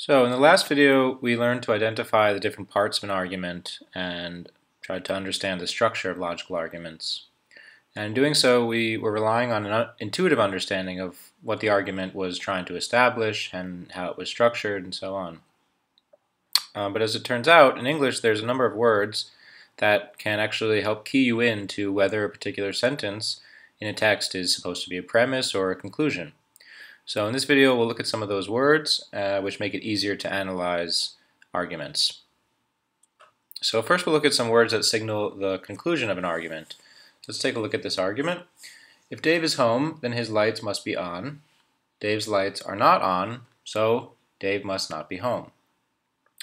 So in the last video, we learned to identify the different parts of an argument and tried to understand the structure of logical arguments. And in doing so, we were relying on an intuitive understanding of what the argument was trying to establish and how it was structured and so on. Um, but as it turns out, in English, there's a number of words that can actually help key you in to whether a particular sentence in a text is supposed to be a premise or a conclusion. So in this video we'll look at some of those words uh, which make it easier to analyze arguments. So first we'll look at some words that signal the conclusion of an argument. Let's take a look at this argument. If Dave is home, then his lights must be on. Dave's lights are not on, so Dave must not be home.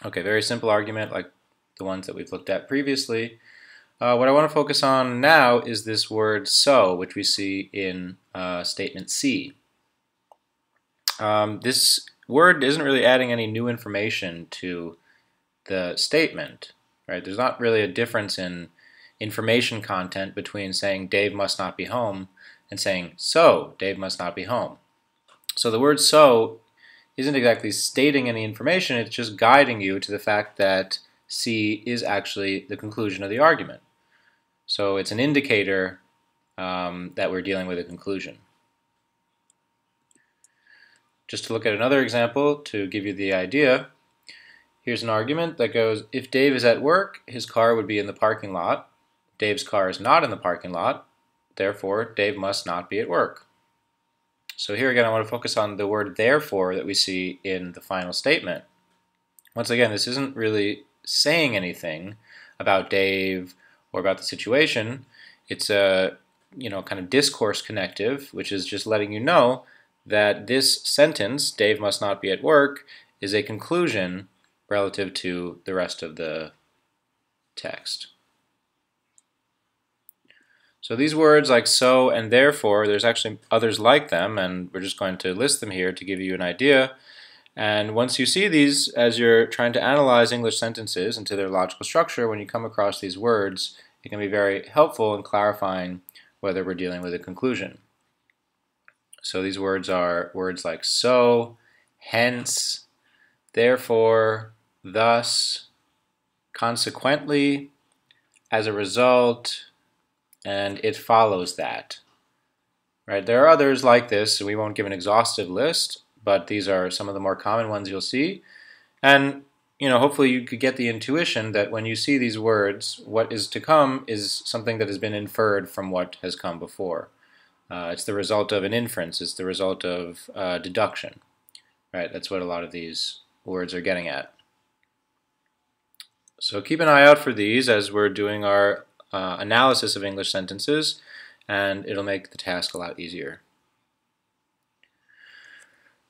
Okay, very simple argument like the ones that we've looked at previously. Uh, what I want to focus on now is this word so, which we see in uh, statement C. Um, this word isn't really adding any new information to the statement, right? There's not really a difference in information content between saying Dave must not be home and saying so Dave must not be home. So the word so isn't exactly stating any information, it's just guiding you to the fact that C is actually the conclusion of the argument. So it's an indicator um, that we're dealing with a conclusion. Just to look at another example to give you the idea, here's an argument that goes, if Dave is at work, his car would be in the parking lot. Dave's car is not in the parking lot, therefore Dave must not be at work. So here again I want to focus on the word therefore that we see in the final statement. Once again, this isn't really saying anything about Dave or about the situation. It's a you know kind of discourse connective, which is just letting you know that this sentence, Dave must not be at work, is a conclusion relative to the rest of the text. So these words like so and therefore, there's actually others like them, and we're just going to list them here to give you an idea. And once you see these, as you're trying to analyze English sentences into their logical structure, when you come across these words, it can be very helpful in clarifying whether we're dealing with a conclusion. So these words are words like so, hence, therefore, thus, consequently, as a result, and it follows that. Right? There are others like this, so we won't give an exhaustive list, but these are some of the more common ones you'll see. And you know, hopefully you could get the intuition that when you see these words, what is to come is something that has been inferred from what has come before. Uh, it's the result of an inference. It's the result of uh, deduction. Right? That's what a lot of these words are getting at. So keep an eye out for these as we're doing our uh, analysis of English sentences, and it'll make the task a lot easier.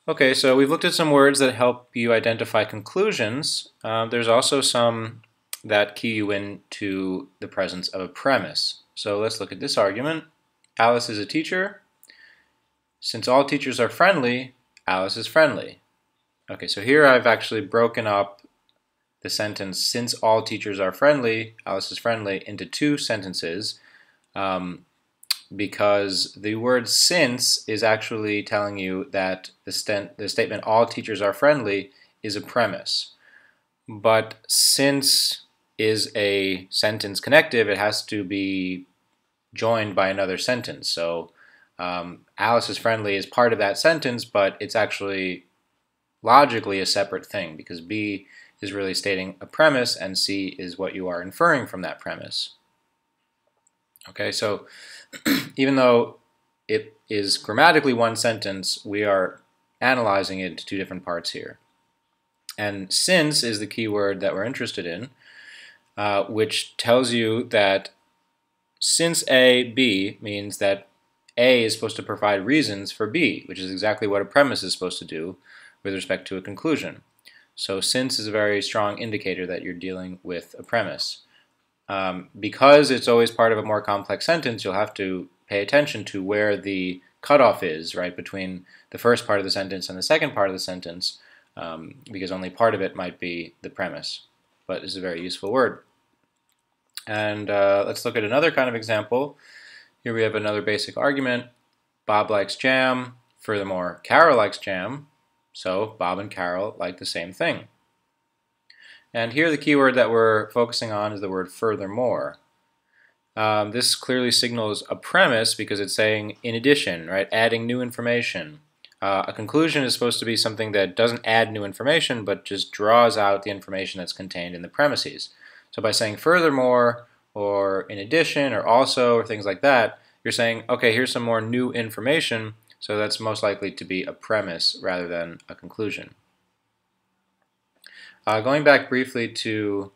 Okay, so we've looked at some words that help you identify conclusions. Uh, there's also some that key you into the presence of a premise. So let's look at this argument. Alice is a teacher. Since all teachers are friendly, Alice is friendly. Okay, so here I've actually broken up the sentence, since all teachers are friendly, Alice is friendly, into two sentences um, because the word since is actually telling you that the, the statement all teachers are friendly is a premise. But since is a sentence connective, it has to be joined by another sentence. So um, Alice is friendly is part of that sentence, but it's actually logically a separate thing because B is really stating a premise and C is what you are inferring from that premise. Okay, so even though it is grammatically one sentence, we are analyzing it into two different parts here. And since is the key word that we're interested in, uh, which tells you that since A, B means that A is supposed to provide reasons for B, which is exactly what a premise is supposed to do with respect to a conclusion. So since is a very strong indicator that you're dealing with a premise. Um, because it's always part of a more complex sentence, you'll have to pay attention to where the cutoff is, right, between the first part of the sentence and the second part of the sentence, um, because only part of it might be the premise. But it's a very useful word. And uh, let's look at another kind of example. Here we have another basic argument. Bob likes jam. Furthermore, Carol likes jam. So Bob and Carol like the same thing. And here the keyword that we're focusing on is the word furthermore. Um, this clearly signals a premise because it's saying in addition, right, adding new information. Uh, a conclusion is supposed to be something that doesn't add new information but just draws out the information that's contained in the premises. So by saying furthermore or in addition or also or things like that, you're saying, okay, here's some more new information, so that's most likely to be a premise rather than a conclusion. Uh, going back briefly to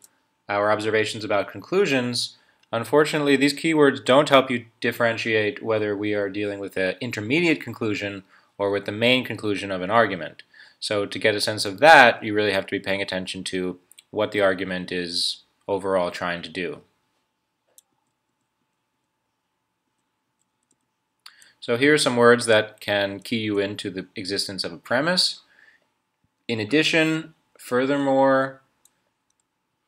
our observations about conclusions, unfortunately these keywords don't help you differentiate whether we are dealing with an intermediate conclusion or with the main conclusion of an argument. So to get a sense of that, you really have to be paying attention to what the argument is overall trying to do. So here are some words that can key you into the existence of a premise. In addition, furthermore,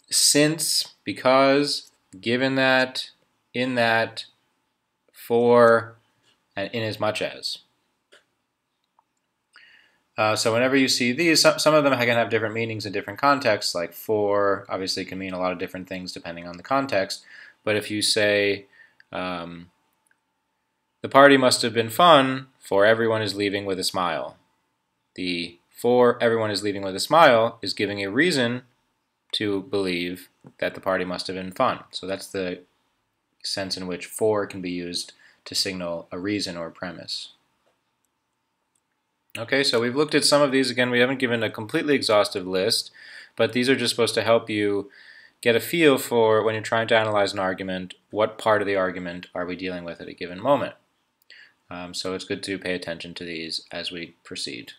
since, because, given that, in that, for, and in as much as. Uh, so whenever you see these, some, of them can have different meanings in different contexts, like for obviously can mean a lot of different things depending on the context. But if you say, um, the party must have been fun, for everyone is leaving with a smile. The for everyone is leaving with a smile is giving a reason to believe that the party must have been fun. So that's the sense in which for can be used to signal a reason or a premise. Okay, so we've looked at some of these. Again, we haven't given a completely exhaustive list, but these are just supposed to help you get a feel for when you're trying to analyze an argument, what part of the argument are we dealing with at a given moment. Um, so it's good to pay attention to these as we proceed.